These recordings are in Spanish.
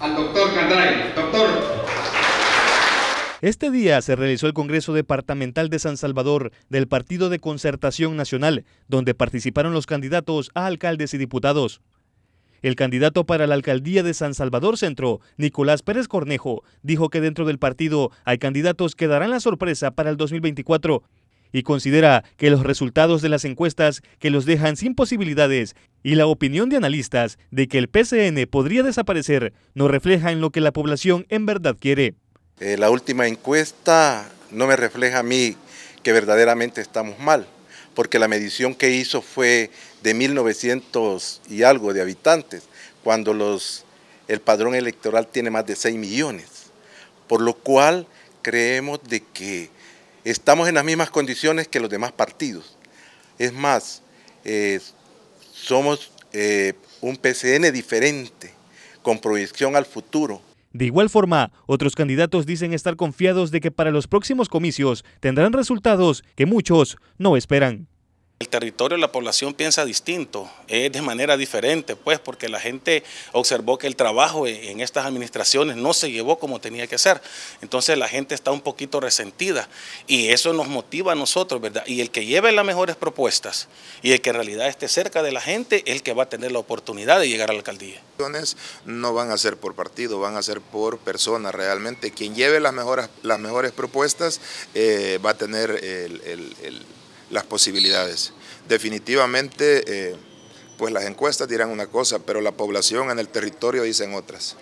Al doctor Candray. Doctor. Este día se realizó el Congreso Departamental de San Salvador del Partido de Concertación Nacional, donde participaron los candidatos a alcaldes y diputados. El candidato para la alcaldía de San Salvador Centro, Nicolás Pérez Cornejo, dijo que dentro del partido hay candidatos que darán la sorpresa para el 2024 y considera que los resultados de las encuestas que los dejan sin posibilidades y la opinión de analistas de que el PCN podría desaparecer no refleja en lo que la población en verdad quiere. Eh, la última encuesta no me refleja a mí que verdaderamente estamos mal, porque la medición que hizo fue de 1900 y algo de habitantes, cuando los, el padrón electoral tiene más de 6 millones. Por lo cual creemos de que estamos en las mismas condiciones que los demás partidos. Es más, eh, somos eh, un PCN diferente, con proyección al futuro. De igual forma, otros candidatos dicen estar confiados de que para los próximos comicios tendrán resultados que muchos no esperan. El territorio, la población piensa distinto, es de manera diferente, pues, porque la gente observó que el trabajo en estas administraciones no se llevó como tenía que ser. Entonces la gente está un poquito resentida y eso nos motiva a nosotros, ¿verdad? Y el que lleve las mejores propuestas y el que en realidad esté cerca de la gente, es el que va a tener la oportunidad de llegar a la alcaldía. No van a ser por partido, van a ser por persona realmente. Quien lleve las mejores, las mejores propuestas eh, va a tener el las posibilidades. Definitivamente, eh, pues las encuestas dirán una cosa, pero la población en el territorio dicen otras.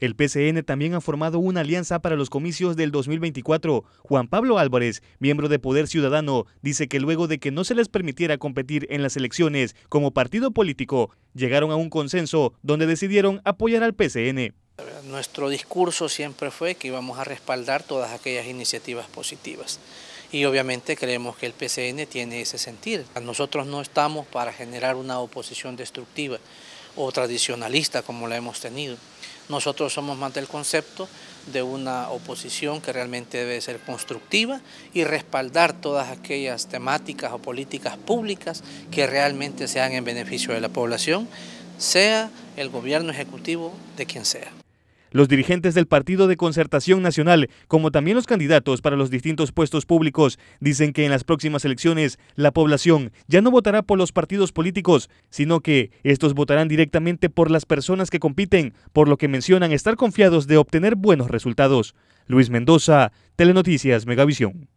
El PCN también ha formado una alianza para los comicios del 2024. Juan Pablo Álvarez, miembro de Poder Ciudadano, dice que luego de que no se les permitiera competir en las elecciones como partido político, llegaron a un consenso donde decidieron apoyar al PCN. Nuestro discurso siempre fue que íbamos a respaldar todas aquellas iniciativas positivas y obviamente creemos que el PCN tiene ese sentir. Nosotros no estamos para generar una oposición destructiva o tradicionalista como la hemos tenido. Nosotros somos más del concepto de una oposición que realmente debe ser constructiva y respaldar todas aquellas temáticas o políticas públicas que realmente sean en beneficio de la población, sea el gobierno ejecutivo de quien sea. Los dirigentes del Partido de Concertación Nacional, como también los candidatos para los distintos puestos públicos, dicen que en las próximas elecciones la población ya no votará por los partidos políticos, sino que estos votarán directamente por las personas que compiten, por lo que mencionan estar confiados de obtener buenos resultados. Luis Mendoza, Telenoticias Megavisión.